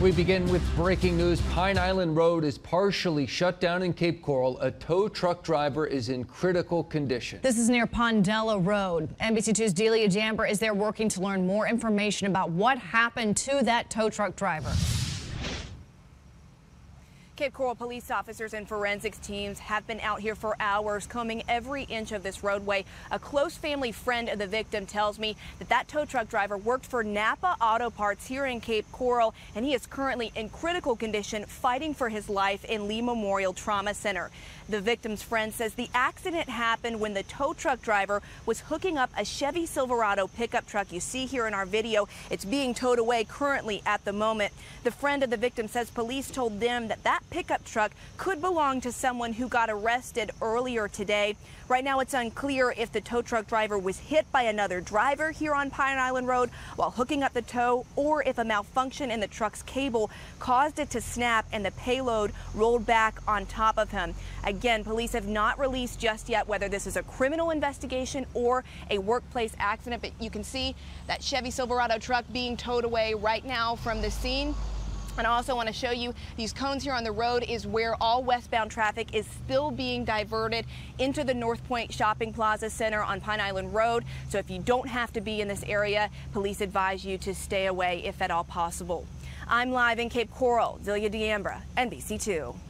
We begin with breaking news. Pine Island Road is partially shut down in Cape Coral. A tow truck driver is in critical condition. This is near Pondella Road. NBC2's Delia D'Ambra is there working to learn more information about what happened to that tow truck driver. Cape Coral police officers and forensics teams have been out here for hours combing every inch of this roadway. A close family friend of the victim tells me that that tow truck driver worked for Napa Auto Parts here in Cape Coral and he is currently in critical condition fighting for his life in Lee Memorial Trauma Center. The victim's friend says the accident happened when the tow truck driver was hooking up a Chevy Silverado pickup truck you see here in our video. It's being towed away currently at the moment. The friend of the victim says police told them that that pickup truck could belong to someone who got arrested earlier today. Right now, it's unclear if the tow truck driver was hit by another driver here on Pine Island Road while hooking up the tow or if a malfunction in the truck's cable caused it to snap and the payload rolled back on top of him. Again, police have not released just yet whether this is a criminal investigation or a workplace accident, but you can see that Chevy Silverado truck being towed away right now from the scene. And I also want to show you these cones here on the road is where all westbound traffic is still being diverted into the North Point Shopping Plaza Center on Pine Island Road. So if you don't have to be in this area, police advise you to stay away if at all possible. I'm live in Cape Coral. Delia D'Ambra, NBC2.